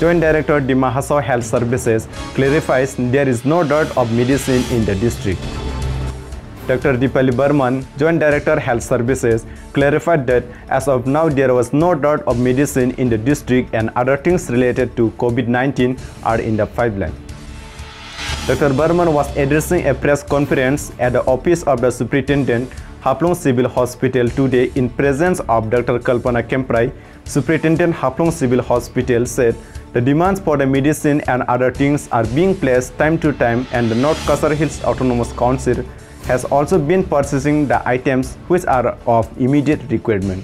Joint Director Dima Hasao Health Services, clarifies there is no dearth of medicine in the district. Dr. Deepali Burman, Joint Director Health Services, clarified that as of now there was no dearth of medicine in the district and other things related to COVID-19 are in the pipeline. Dr. Burman was addressing a press conference at the office of the Superintendent Haplong Civil Hospital today in presence of Dr. Kalpana Kemprai. Superintendent Haplong Civil Hospital said the demands for the medicine and other things are being placed time to time and the North Kasar Hills Autonomous Council has also been purchasing the items which are of immediate requirement.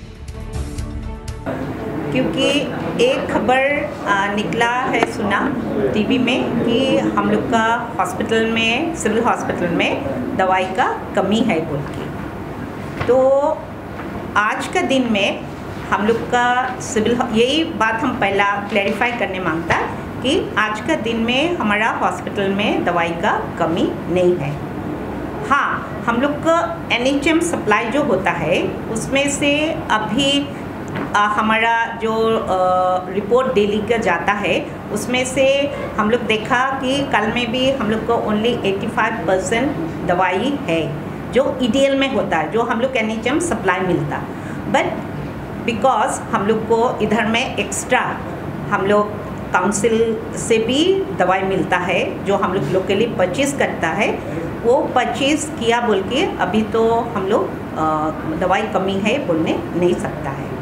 क्योंकि एक खबर निकला है सुना TV में कि हम लोग का हॉस्पिटल में सिविल हॉस्पिटल में दवाई का कमी है बोल के तो आज का दिन में हम लोग का सिविल यही बात हम पहला क्लैरिफाई करने माँगता कि आज का दिन में हमारा हॉस्पिटल में दवाई का कमी नहीं है। हाँ हम लोग का एनएचएम सप्लाई जो होता है उसमें से अभी आ, हमारा जो आ, रिपोर्ट डेली का जाता है उसमें से हम लोग देखा कि कल में भी हम लोग को ओनली 85 परसेंट दवाई है जो ईडीएल में होता है जो हम लोग एनएचएम सप्लाई मिलता। बट बिकॉज़ हम लोग को इधर में एक्स्ट्रा हम लोग काउंसिल से भी दवाई मिलता है, जो हम लोग लोकली परचेज़ करता है, वो परचेज़ किया बोल के अभी तो हम लोग दवाई कमी है बोलने नहीं सकता है।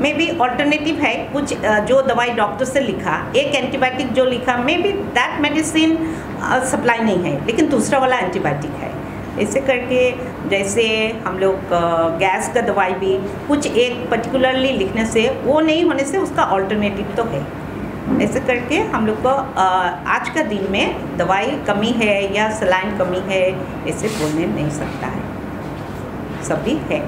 मे बी ऑल्टरनेटिव है, कुछ जो दवाई डॉक्टर से लिखा, एक एंटीबायोटिक जो लिखा may be that medicine supply नहीं है, लेकिन दूसरा वाला एंटीबायोटिक है। ऐसे करके जैसे हम लोग गैस का दवाई भी कुछ एक पर्टिकुलरली लिखने से वो नहीं होने से उसका ऑल्टरनेटिव तो है। ऐसे करके हम लोग को आज का दिन में दवाई कमी है या सलाइन कमी है ऐसे बोलने नहीं सकता है। सभी है।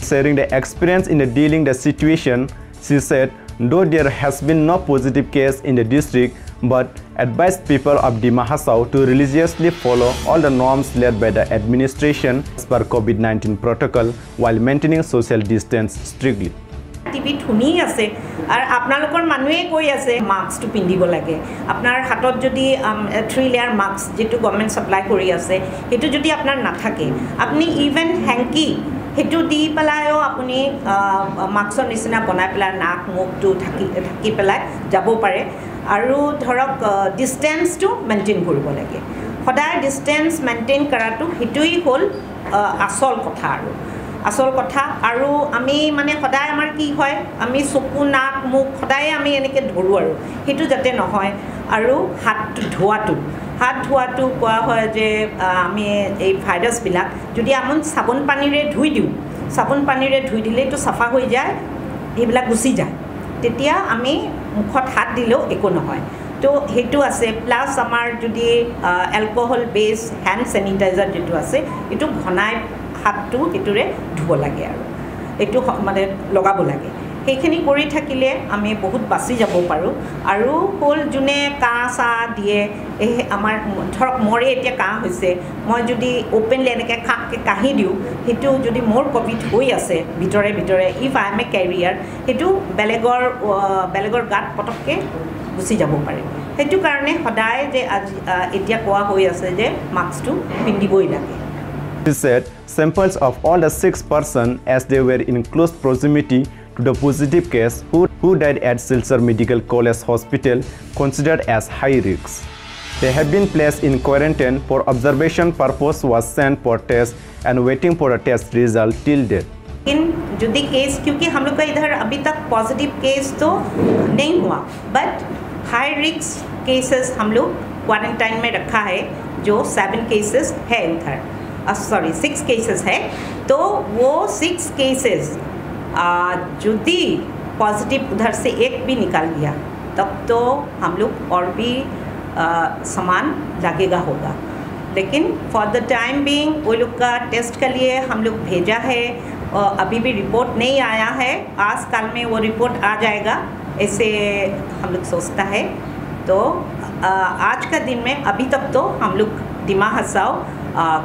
Sharing the experience in the dealing the situation, she said, though there has been no positive case in the district, but advised people of Dima Hasao to religiously follow all the norms led by the administration as per COVID-19 protocol while maintaining social distance strictly. টিভিত শুনি আছে আৰু আপোনালোকৰ মানুহে কৈ আছে মাস্কটো পিন্ধিব লাগে আপোনাৰ হাতত যদি থ্ৰী লেয়াৰ মাস্ক যিটো গভমেণ্ট ছাপ্লাই কৰি আছে সেইটো যদি আপোনাৰ নাথাকে আপুনি ইভেন হেংকি সেইটো দি পেলাইও আপুনি মাস্কৰ নিচিনা বনাই পেলাই নাক মুখটো ঢাকি ঢাকি পেলাই যাব পাৰে। আৰু ধৰক ডিষ্টেঞ্চটো মেইনটেইন কৰিব লাগে। সদায় ডিষ্টেঞ্চ মেইনটেইন কৰাটো সেইটোৱেই হ'ল আচল কথা আৰু। আচল কথা আৰু আমি মানে সদায় আমাৰ কি হয় আমি চকু নাক মুখ সদায় আমি এনেকৈ ধৰোঁ আৰু। সেইটো যাতে নহয়। আৰু হাত ধোৱাটো। হাত ধোৱাটো কোৱা হয় যে আমি এই ভাইৰাছবিলাক যদি আমি চাবোন পানীৰে ধুই দিওঁ চাবোন পানীৰে ধুই দিলেইতো চাফা হৈ যায় সেইবিলাক গুচি যায়। তেতিয়া আমি মুখত হাত দিলেও একো নহয়। তো সেইটো আছে প্লাছ আমাৰ যদি এলকহল বেছ হেণ্ড চেনিটাইজাৰ যিটো আছে এইটো ঘনাই হাতটো সেইটোৰে ধুব লাগে আৰু। এইটো মানে লগাব লাগে। সেইখিনি কৰি থাকিলে আমি বহুত বাচি যাব পাৰোঁ। আৰু হ'ল যোনে কাহ চাহ দিয়ে এই আমাৰ ধৰক মৰে এতিয়া কাহ হৈছে মই যদি অ'পেনলি এনেকৈ খাককৈ কাঢ়ি দিওঁ সেইটো যদি মোৰ ক'ভিড হৈ আছে ভিতৰে ভিতৰে if I am a carrier সেইটো বেলেগৰ বেলেগৰ গাত পটককৈ গুচি যাব পাৰে। সেইটো কাৰণে সদায় যে আজি এতিয়া কোৱা হৈ আছে যে মাস্কটো পিন্ধিবই লাগে। She said samples of all the six persons as they were in close proximity the positive case who, who died at Silsar Medical College Hospital considered as high risk. They have been placed in quarantine for observation purpose was sent for test and waiting for a test result till date. In जुदी case क्योंकि हम लोग का इधर अभी तक positive case तो नहीं हुआ बट हाई रिस्क केसेस हम लोग क्वारंटाइन में रखा है जो सेवन केसेस है इधर सॉरी सिक्स केसेस है तो वो सिक्स केसेस यदि पॉजिटिव उधर से एक भी निकाल गया तब तो हम लोग और भी सामान लगेगा होगा। लेकिन फॉर द टाइम बीइंग वो लोग का टेस्ट के लिए हम लोग भेजा है, और अभी भी रिपोर्ट नहीं आया है। आज कल में वो रिपोर्ट आ जाएगा, ऐसे हम लोग सोचता है। तो आज का दिन में अभी तक तो हम लोग दिमाग हंसाओ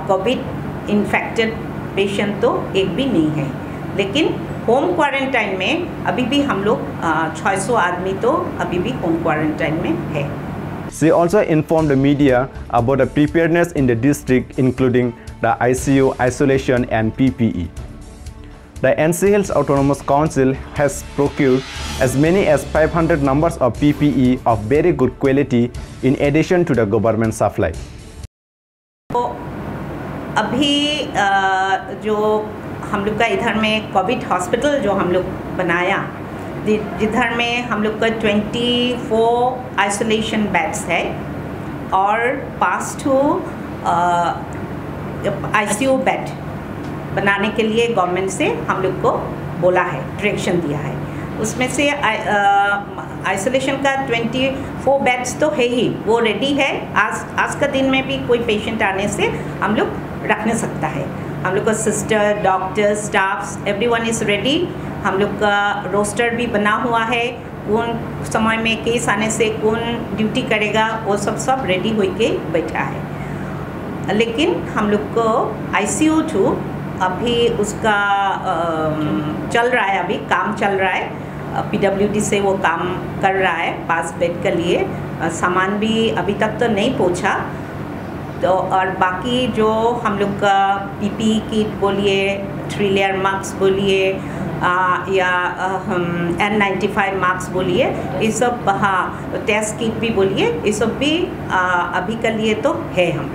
कोविड इन्फेक्टेड पेशेंट तो एक भी नहीं है। लेकिन होम क्वारंटाइन में अभी भी हम लोग छः सौ आदमी तो अभी भी होम क्वारंटाइन में है She also informed the media about the preparedness in the district including the ICU, isolation and PPE. The NC Hills Autonomous Council has procured as many as 500 numbers of PPE of very good quality in addition to the government supply. तो अभी अ, जो हम लोग का इधर में Covid hospital जो हम लोग बनाया जिधर में हम लोग का 24 आइसोलेशन बेड्स है और पास टू आईसीयू बेड बनाने के लिए गवर्नमेंट से हम लोग को बोला है डायरेक्शन दिया है। उसमें से आइसोलेशन का 24 बेड्स तो है ही, वो रेडी है। आज आज का दिन में भी कोई पेशेंट आने से हम लोग रखने सकता है। हम लोग का sister doctor staff everyone is ready हम लोग का रोस्टर भी बना हुआ है। कौन समय में केस आने से कौन ड्यूटी करेगा, वो सब सब रेडी होके बैठा है। लेकिन हम लोग को आई सी टू अभी उसका चल रहा है अभी, काम चल रहा है। पीडब्ल्यूडी से वो काम कर रहा है, पास बेड के लिए। सामान भी अभी तक तो नहीं पहुँचा। तो और बाकी जो हम लोग का पीपी किट बोलिए थ्री लेयर मास्क बोलिए या एन नाइन्टी फाइव मार्क्स बोलिए ये सब हाँ टेस्ट किट भी बोलिए ये सब भी आ, अभी के लिए तो है हम।